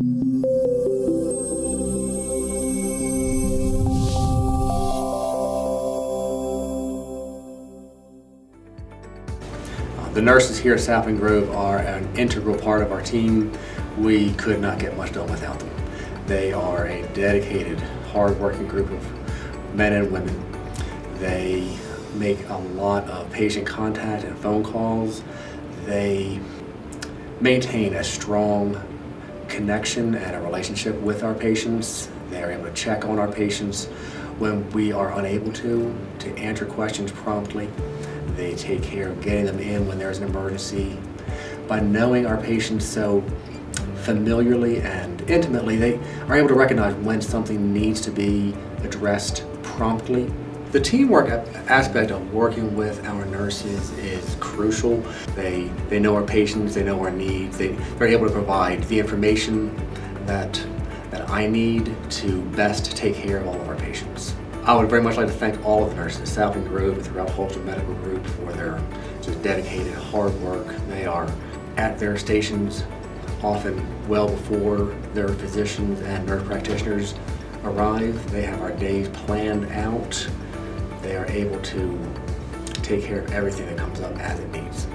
The nurses here at Sapling Grove are an integral part of our team. We could not get much done without them. They are a dedicated, hard-working group of men and women. They make a lot of patient contact and phone calls. They maintain a strong connection and a relationship with our patients. They are able to check on our patients when we are unable to, to answer questions promptly. They take care of getting them in when there's an emergency. By knowing our patients so familiarly and intimately, they are able to recognize when something needs to be addressed promptly. The teamwork aspect of working with our nurses is crucial. They, they know our patients, they know our needs, they, they're able to provide the information that, that I need to best take care of all of our patients. I would very much like to thank all of the nurses Sapling Grove and throughout Holston Medical Group for their just dedicated hard work. They are at their stations often well before their physicians and nurse practitioners arrive. They have our days planned out. They are able to take care of everything that comes up as it needs.